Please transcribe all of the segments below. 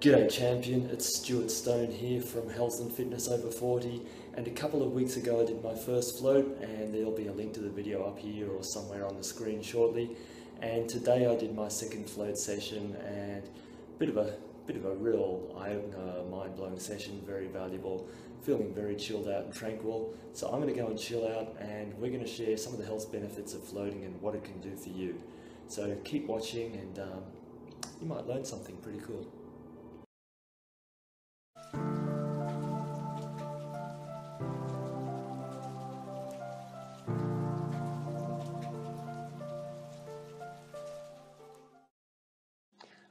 G'day champion, it's Stuart Stone here from Health and Fitness Over 40 and a couple of weeks ago I did my first float and there'll be a link to the video up here or somewhere on the screen shortly and today I did my second float session and a bit of a bit of a real eye-opener, mind-blowing session, very valuable, feeling very chilled out and tranquil. So I'm going to go and chill out and we're going to share some of the health benefits of floating and what it can do for you. So keep watching and um, you might learn something pretty cool.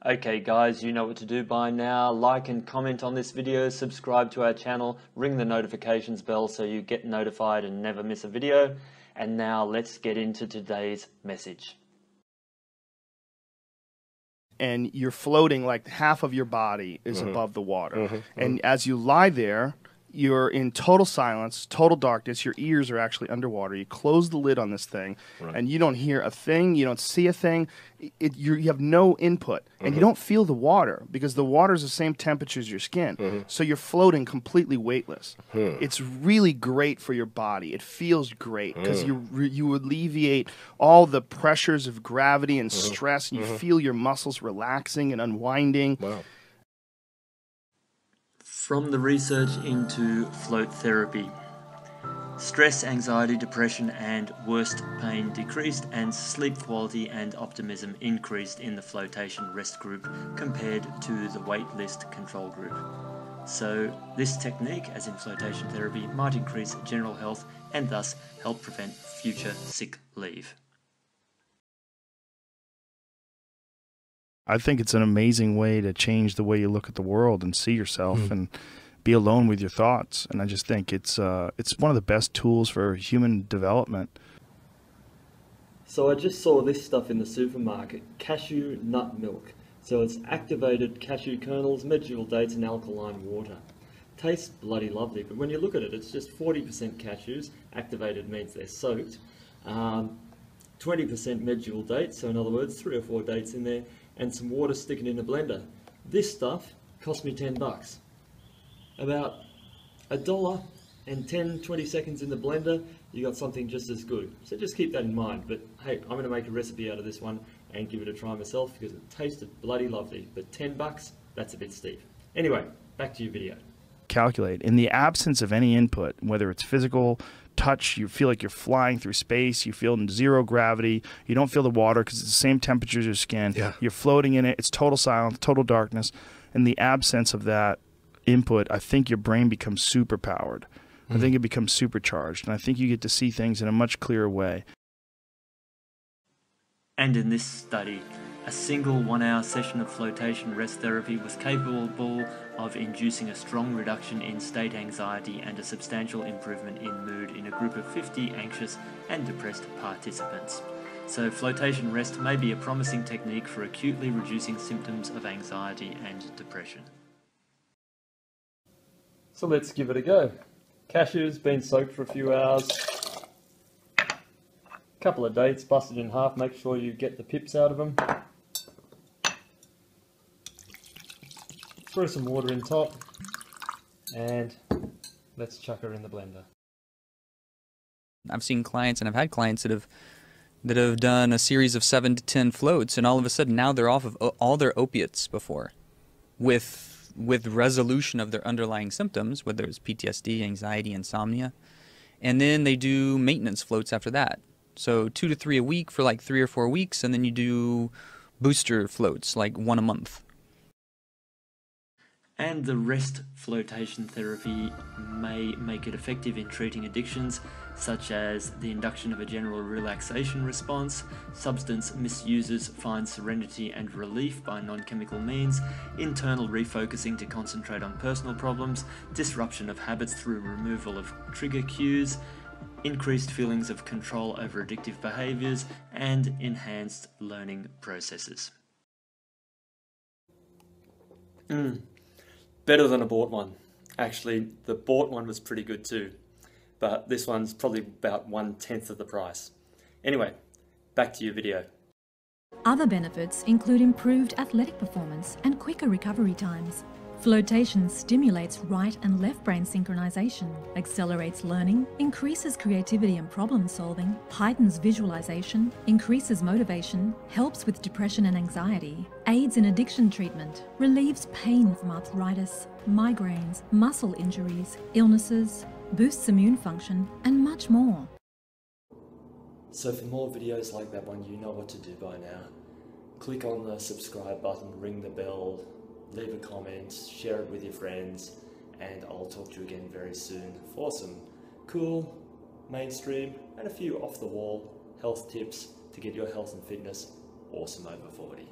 Okay guys, you know what to do by now. Like and comment on this video, subscribe to our channel, ring the notifications bell so you get notified and never miss a video. And now let's get into today's message. And you're floating like half of your body is mm-hmm. above the water. Mm-hmm. And mm-hmm. as you lie there, you're in total silence, total darkness. Your ears are actually underwater. You close the lid on this thing, right. and you don't hear a thing. You don't see a thing. It, you have no input, and mm-hmm. you don't feel the water because the water is the same temperature as your skin. Mm-hmm. So you're floating completely weightless. Hmm. It's really great for your body. It feels great because mm. you you alleviate all the pressures of gravity and mm-hmm. stress, and you mm-hmm. feel your muscles relaxing and unwinding. Wow. From the research into float therapy, stress, anxiety, depression, and worst pain decreased, and sleep quality and optimism increased in the flotation rest group compared to the waitlist control group. So, this technique, as in flotation therapy, might increase general health and thus help prevent future sick leave. I think it's an amazing way to change the way you look at the world and see yourself mm. and be alone with your thoughts. And I just think it's uh, it's one of the best tools for human development. So I just saw this stuff in the supermarket: cashew nut milk. So it's activated cashew kernels, medjool dates, and alkaline water. Tastes bloody lovely, but when you look at it, it's just 40% cashews. Activated means they're soaked. 20% um, medjool dates, so in other words, three or four dates in there, and some water sticking in a blender. This stuff cost me 10 bucks. About a dollar and 10, 20 seconds in the blender, you got something just as good. So just keep that in mind. But hey, I'm gonna make a recipe out of this one and give it a try myself because it tasted bloody lovely. But 10 bucks, that's a bit steep. Anyway, back to your video. Calculate. In the absence of any input, whether it's physical, touch, you feel like you're flying through space, you feel in zero gravity, you don't feel the water because it's the same temperature as your skin. Yeah. You're floating in it, it's total silence, total darkness. In the absence of that input, I think your brain becomes super powered. Mm. I think it becomes supercharged, and I think you get to see things in a much clearer way. And in this study, a single one hour session of flotation rest therapy was capable of inducing a strong reduction in state anxiety and a substantial improvement in mood in a group of 50 anxious and depressed participants. So, flotation rest may be a promising technique for acutely reducing symptoms of anxiety and depression. So, let's give it a go. Cashews been soaked for a few hours. Couple of dates busted in half, make sure you get the pips out of them. Throw some water in top and let's chuck her in the blender. I've seen clients and I've had clients that have that have done a series of seven to ten floats and all of a sudden now they're off of uh, all their opiates before with with resolution of their underlying symptoms whether it's PTSD anxiety insomnia and then they do maintenance floats after that so two to three a week for like three or four weeks and then you do booster floats like one a month and the rest flotation therapy may make it effective in treating addictions such as the induction of a general relaxation response, substance misusers find serenity and relief by non-chemical means, internal refocusing to concentrate on personal problems, disruption of habits through removal of trigger cues, increased feelings of control over addictive behaviors, and enhanced learning processes. Mm better than a bought one. Actually, the bought one was pretty good too, but this one's probably about one tenth of the price. Anyway, back to your video. Other benefits include improved athletic performance and quicker recovery times. Flotation stimulates right and left brain synchronization, accelerates learning, increases creativity and problem solving, heightens visualization, increases motivation, helps with depression and anxiety, aids in addiction treatment, relieves pain from arthritis, migraines, muscle injuries, illnesses, boosts immune function, and much more. So for more videos like that one, you know what to do by now. Click on the subscribe button, ring the bell, leave a comment, share it with your friends, and I'll talk to you again very soon for some cool, mainstream, and a few off the wall health tips to get your health and fitness awesome over 40.